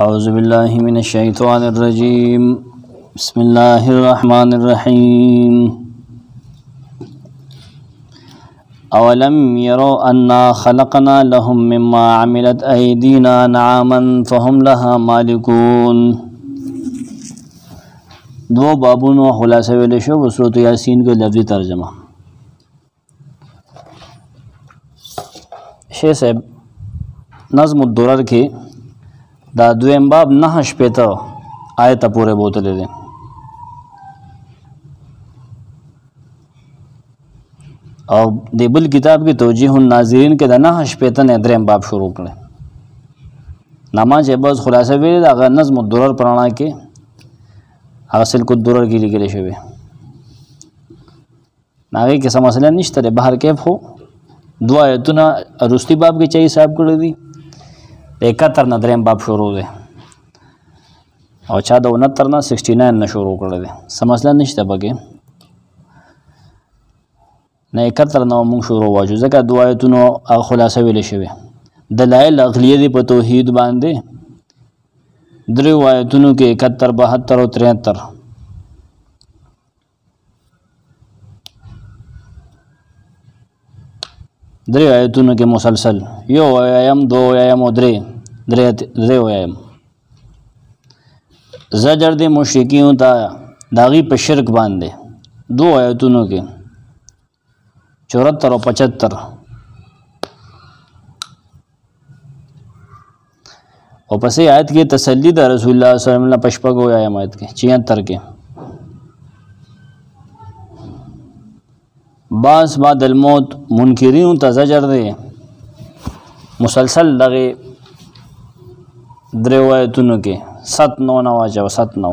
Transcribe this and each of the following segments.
اعوذ بالله من الشیطان الرجیم بسم الله الرحمن الرحیم اولم يروا انا خلقنا لهم مما عملت ايدينا نعاما فهم لها مالكون دو بابونو خلاصه ویل شو وسوت یاسین کو لفظي ترجمه شیخ صاحب نظم الدرر کې دا دویم باب نه شپته آیت پورې بوتلې دي او د بل کتاب کې توجیه الناظرین کې د نه شپته نه دریم باب شروع کړي نما چې بس خلاصه ویل دا نظم الدرر پرانا کې حاصل کو درر کې لیکل شوی ناغي کې سم مسله نشته ده بهر کیف خو دوا ایتونه روستي باب کې چي حساب کړی دي 71 نه دریم باب شروع دی او چا د 69 نه 69 نه شروع کړی دی سم مسله نشته بګه نه 71 نه موږ شروع واجو ځکه دوا ایتونه خلاصه ویل شوی دلایل عقلیه دی په توحید باندې درې وایتونو کې 71 72 او 73 درې آیتونو کې مسلسل یو آیم دو آیم او درې درې درې آیم زجر دې مشرکین ته داغي په شرک باندې دو آیتونو کې 74 او 75 او پسې آیت کې تسلی د رسول الله صلی الله علیه وسلم نه پښپګو یا آیت کې 76 کې باس بعد الموت منکرین ته زجر دی مسلسل دغه دریوایتونو کې 79 واجب 79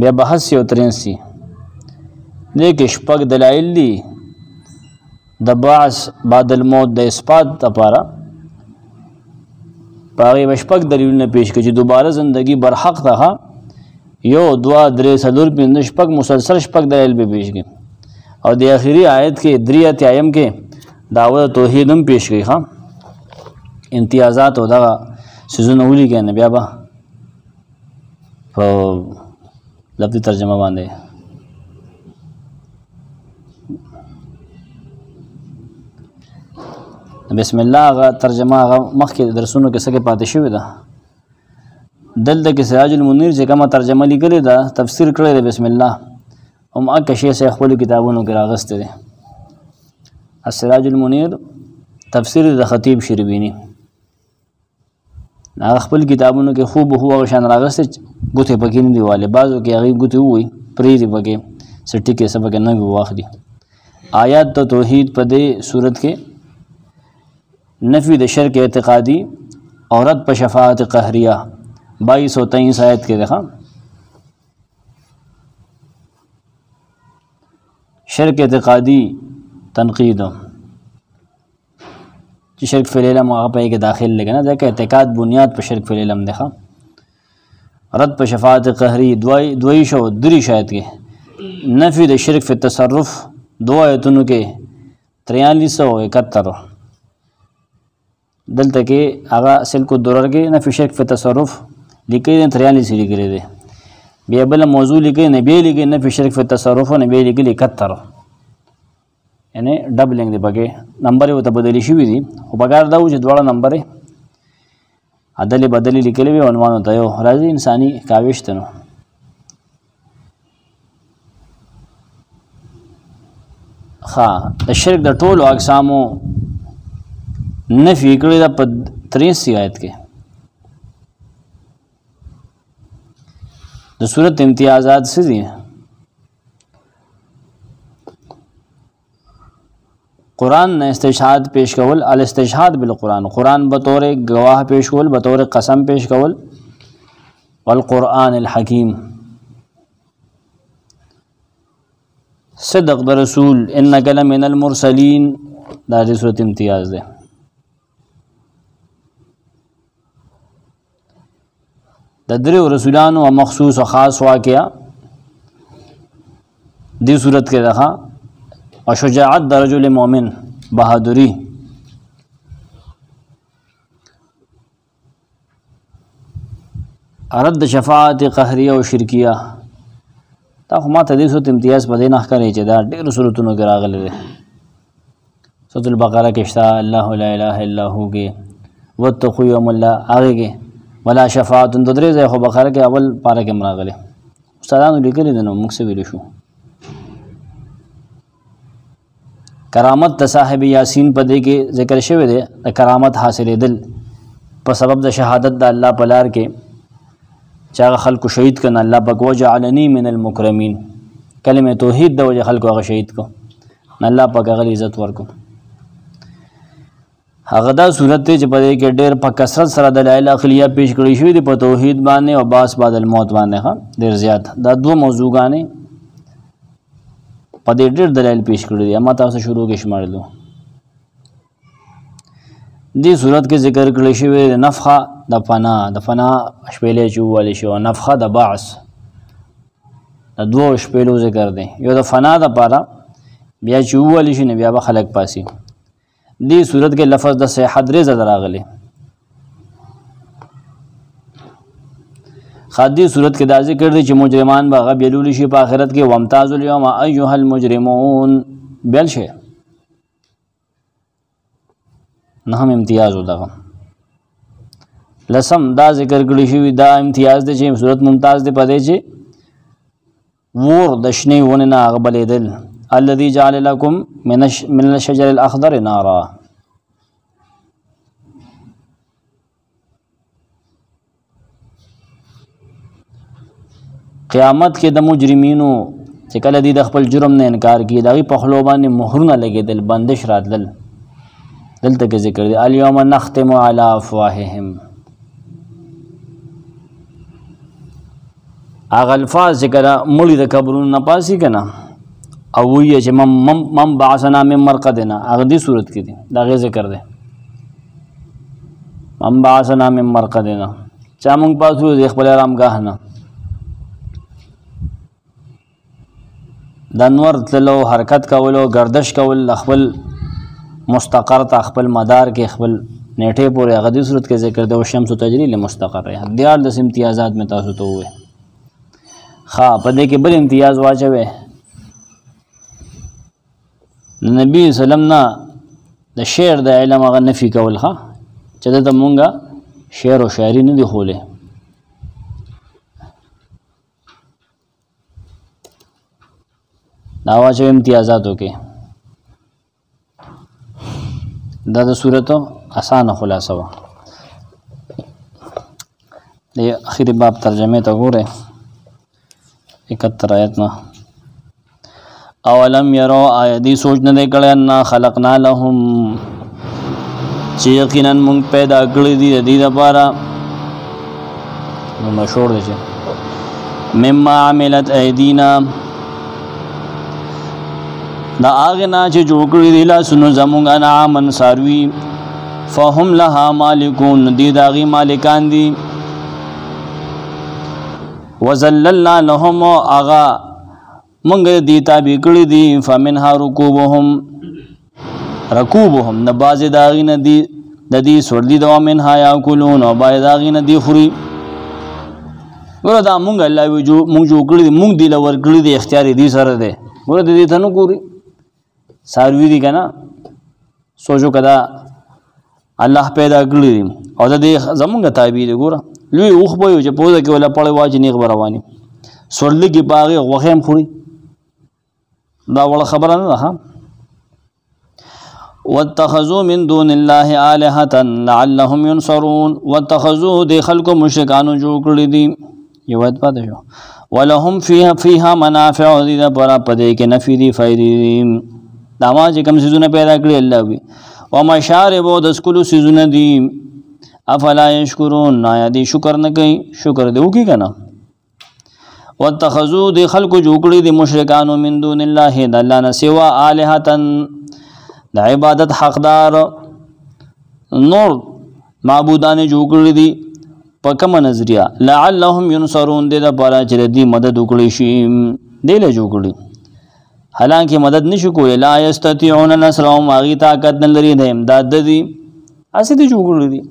بیا بحث یو ترین سی دې کې شپږ دلایل دي د بعث بعد الموت د اثبات لپاره پاره بشپک دلیلونه پیش کړي چې دوباره زندگی برحق ده یو دوا درې څلور پنځه شپږ مسلسل شپږ دلایل به پیش کړي او د اخیری آیت کې درې اتیایم کې داوه توحید هم پیش کړي ها امتیازات او دغه سيزونه ولي کنه بیا به په لفظي ترجمه باندې بسم الله غا ترجمه غا مخکې درسونو کې څه پاتې شوې ده دلته کې سراج المنیر چې کومه ترجمه لیکلې ده تفسیر کړی ده بسم الله هم اکه شی سه خپل کتابونو کې راغسته ده السراج المنیر تفسیر د خطیب شربینی هغه خپل کتابونو کې خوب هو هغه شان راغسته ګوتې پکې نه دی والي بعضو کې هغه ګوتې وي پرې دی پکې سټی کې سبق نه وي واخلي آیات ته توحید په دې صورت کې نفی د شرک اعتقادي عورت په شفاعت قهریه 22 او 23 آیت کې ده شرک اعتقادي تنقید چې شرک فی العلم هغه په کې داخل لګ نه ځکه اعتقاد بنیاد په شرک فی العلم دی رد په شفاعت قهری دوی دوی شو درې شاید کې نفی د شرک فی تصرف دوه ایتونو کې 4371 دلته کې هغه اصل کو درر کې نفی شرک فی تصرف لیکي 43 لیکل دي بیا بل موضوع لیکي نبی لیکي نفی شرک فی تصرف نبی لیکي 71 یعنی ډبلینګ دی پکې نمبر یو ته بدلی شوی دی خو پکار دا و چې دواړه نمبر عدل بدلی لیکلی وي عنوان ته یو راځي انساني کاوش ته نو ها د شرک د ټولو اقسامو نفي کړی دا په 30 آیت کې د صورت امتیازات څه دي قران نه استشهاد پیش کول الاستشهاد بالقران قران به تور گواه پیش کول به تور قسم پیش کول والقران الحکیم صدق برسول انک لمن المرسلین دا د صورت امتیاز ده د درو رسولانو او مخصوص او خاص واقعا دی صورت کې ده او شجاعت د رجل مؤمن بهادری رد شفاعت قهریه او شرکیه دا خو ما ته دې صورت امتیاز په دې نه ښکاري چې دا ډېرو صورتونو کې راغلی دی سورت البقره کې شته الله لا اله الا هو کې واتقوا یوم الله هغې کې ولا شفاعت د درې ځای خو بقره کې اول پاره کې هم راغلی استادانو لیکلي دی نو موږ څه ویلی شو کرامت د صاحب یاسین په دې کې ذکر شوی دی د کرامت حاصلېدل په سبب د شهادت د الله په لار کې چې هغه خلکو شهید کړه الله پاک وجعلنی من المکرمین کلمه توحید د وجه خلکو هغه شهید کو الله پاک هغه عزت ورکو هغه دا صورت دی چې په دې کې ډېر په کثرت سره دلایل عقلیه پیش کړی شوی دی په توحید باندې او باس بعد الموت باندې ښه ډېر زیات دا دوه موضوعګانې په دې ډېر دلایل پیش کړی دی اما تاسو شروع کې شمارلو دې صورت کې ذکر کړی شوی دی نفخه د فنا د فنا شپېلې چووالی شو نفخه د بعث د دوه شپېلو ذکر دی یو د فنا د پاره بیا چووالی شي نه بیا به خلک پاسي دې صورت کې لفظ د صحه درې ځل راغلی خدي صورت کې دا ذکر دی چې مجرمان به غبیلول شي په آخرت کې وامتاز اليوم ايها المجرمون بل شي نه هم امتیاز ودغه لسم دا ذکر کړی شوی دا امتیاز دی چې صورت ممتاز دی پدې چې ور د شنې ونې نه هغه بلېدل الذي جعل لكم من من الشجر الاخضر نارا قیامت کې د مجرمینو چې کله دي د خپل جرم نه انکار کوي دا په خلو باندې مهرونه لګېدل بندش راتلل دلته کې ذکر دی اليوم نختم على افواههم هغه الفاظ چې کله مړي د قبرونو نه پاسي کنه او وی چې مم مم مم بعثنا من مرقدنا هغه دې صورت کې دي دا غي ذکر دی مم بعثنا من مرقدنا چا مونږ پاسو د خپل آرام غاه نه د انور تللو حرکت کولو گردش کول خپل مستقر ته خپل مدار کې خپل نیټه پورې هغه د صورت کې ذکر دی او شمس تجری له مستقر دی دیار د امتیازات مې تاسو ته وې ښا په دې کې بل امتیاز واچوي نبی سلام نه د شعر د علم هغه نفي کول ښا چې د مونږه شعر او شاعري نه دی خولې دا واچو امتیازاتو کې دا د صورتو اسانه خلاصه و د اخیری باب ترجمه ته ګوره 71 آیت نه اولم يرو آیا دی سوچ نه دی کړی ان خلقنا لهم چې یقینا مونږ پیدا کړی دی د دې لپاره نو مشهور دی چې مما عملت ایدینا دا هغه نه چې جوړ کړی دی لاسونو زمونږ انعامن ساروی فهم لها مالکون دی داغي مالکان دي وزللنا لهم اغا مونږ دی تابع کړی دی فمنها رکوبهم رکوبهم نه باز داغی نه دی د دې سوړلی دا منها یاکلون او باز داغی نه دی خوري ګوره دا مونږ الله وجو مونږ جوړ کړی مونږ دی لور کړی دی اختیار دی سره دی ګوره دې ته نو ګوري ساروی دي کنه سوچو کدا الله پیدا کړی او د دې زمونږ تابع دي ګوره لوی اوخ به یو چې پوزه کې ولا پړې واچې نیغ رواني سورلې کې باغې غوښه هم خوري دا وړه خبره نه ده واتخذوا من دون الله آلهة لعلهم ينصرون واتخذوا دي خلق مشرکانو جوړ کړی دي یو اد پاتې شو ولهم فیها فیها منافع دې دا پر پدې کې نفي دي فائدې دا ما چې کوم سيزونه پیدا کړی الله وي ومشارب او د سکلو سيزونه دي افلا یشکرون نا دې شکر نه کوي شکر دې وکي کنه واتخذو د خلق جوړی د مشرکانو من دون الله د الله نه سوا الہتن د عبادت حقدار نور معبودان جوړ کړی دي په کومه نظریه لعلهم ينصرون دې د پاره چې د دې مدد وکړي شي دې له جوړ کړی حالانکه مدد نشو کولای لا یستطيعون نصرهم هغه طاقت نه لري د امداد د دې اسې دې جوړ کړی دي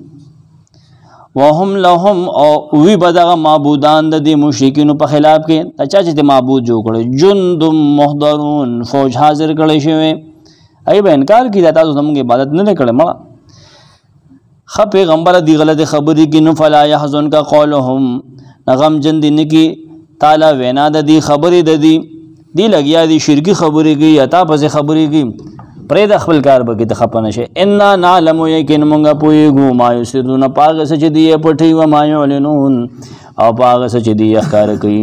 وهم لهم او وی بدغه معبودان د دې مشرکین په خلاف کې اچا چې د معبود جوړ کړي جند محضرون فوج حاضر کړي شوی ای به انکار کړي دا تاسو زموږ عبادت نه کړي مړه خ پیغمبر دی غلط خبرې کې نو فلا يحزن کا قولهم نغم جن دین کې تعالی وینا د دې خبرې د دې دی لګیا دي شرکی خبرې کې یا تا پسې خبرې کې پرې د خپل کار به کې ته خپنه شي ان نعلم یقین مونږه پویګو ما یسرون پاګه سچ دی پټي و ما یعلنون او پاګه سچ دی ښکار کوي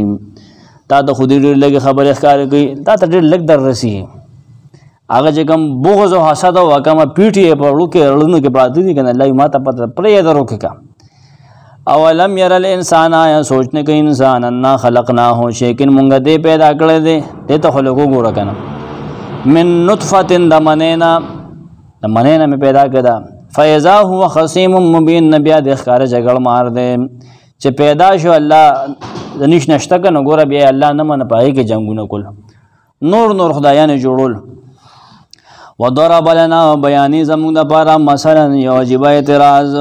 تا ته خو دې ډېر لږ خبرې ښکار کوي تا ته ډېر لږ در رسی هغه چې کوم بغض او حسد او کومه پیټي په وړو کې اړونو کې پراته دي کنه الله ما ته پته پرې درو کې کا اولم ير الانسان آیا سوچ نه کوي انسان ان خلقناه شیکن مونږ دې پیدا کړې دې دې ته خلقو ګور کنه من نطفه د منینا د منینا مې پیدا کړه فیزا هو خصیم مبین نبی د ښکار جګړ مار دې چې پیدا شو الله د نش نشته کنه ګور بیا الله نه من پای کې جنگونه کول نور نور خدایانو جوړول وضرب لنا بیانې زموږ لپاره مثلا یو عجیبه اعتراض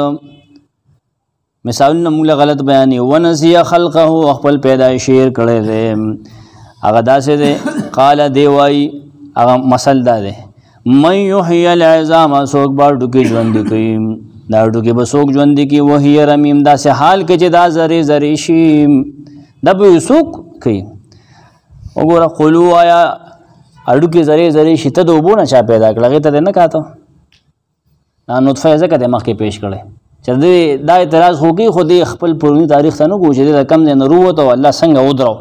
مثالونه موږ غلط بیانې ونسی خلقه او خپل پیدایش شیر کړی دی هغه داسې دی قال دی وای هغه مثل دا دی من یحیی العظام سوک بار ډکی ژوند کوي دا ډکی به سوک ژوند کوي وهی رمیم داسې حال کې چې دا زری زری شي د به سوک کوي وګوره قلو آیا اډو کې زری زری شته د وبونه چا پیدا کړل هغه ته نه کاته دا نطفه زکه د مخ کې پیش کړي چې دې دا اعتراض هوګي خو دې خپل پرونی تاریخ ته نه ګوځي دا کم نه نروت او الله څنګه ودرو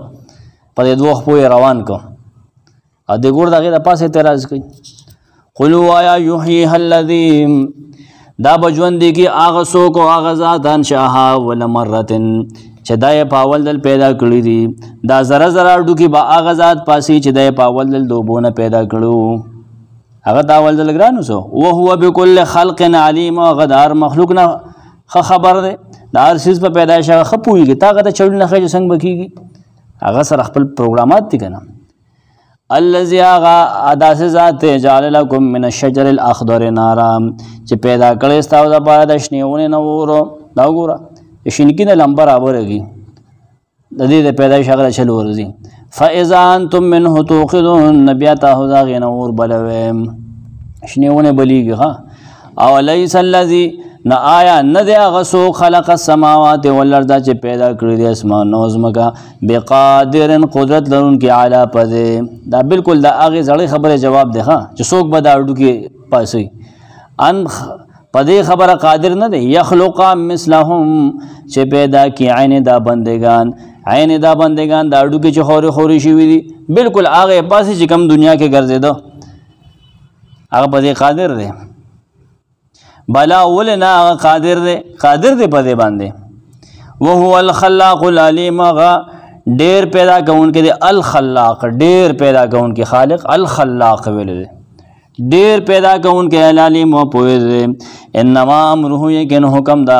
په دې دوه خو روان کو ا دې ګور دغه د پاسه اعتراض کوي قل وایا یحییها الذی دا بجوندې کې هغه څوک او هغه ذات انشاها ول مرتن چې دا یې پاول دل پیدا کړی دي دا زره زره ډو کې با هغه ذات پاسي چې دا یې پاول دل دوبونه پیدا کړو هغه دا ول دل ګرانو سو او هو بكل خلق علیم او غدار مخلوق نه خبر ده دا هر سیس په پیدایش هغه خپويږي تا غته چړل نه خې څنګه بکیږي هغه سره خپل پروګرامات دي کنه الذي اغا اداسه ذات جعل لكم من الشجر الاخضر نارا چې پیدا کړی تاسو د پاره د شنیونه نورو دا وګوره شینکی نه لمبر اورږي د دې د پیدایش هغه چلو ورزي فاذا انتم منه توقدون نبي تاسو دا غنور بلوي شنیونه بلیږي ها او ليس الذي نه آیا نه دی هغه سو خلق السماوات والارض چې پیدا کړی د اسمان نو زمکا بقادرن قدرت لرونکي علا پدې دا بالکل د هغه زړې خبره جواب دی ها چې څوک به دا اډو کې پاسي ان پدې خبره قادر نه دی یخلق مثلهم چې پیدا کی عین دا بندگان عین دا بندگان دا اډو کې چې خوري خوري شي وي بالکل هغه پاسي چې کم دنیا کې ګرځیدو هغه پدې قادر دی بلا ولې نه هغه قادر دی قادر دی په دې باندې وهو الخلاق العلیم هغه ډیر پیدا کوونکی دی الخلاق ډیر پیدا کوونکی خالق الخلاق ویل دی ډیر پیدا کوونکی العلیم او پوهه دی انما امره یقین حکم دا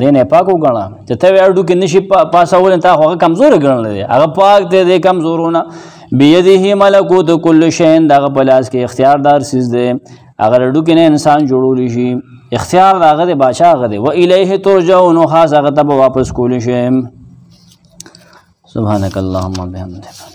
دې نه پاک وګڼه چې ته یې ډوکې نشي پاسول تا خو هغه کمزوری ګڼلی دی هغه پاک دی دی کمزورونه بیده ملکوت کل شین دغه په لاس کې اختیار دار سیز دی هغه ډوکې نه انسان جوړولی شي اختیار د هغه د باچا هغه دی و الیه ترجعون خاص هغه ته به واپس کولی شي سبحانك اللهم وبحمدك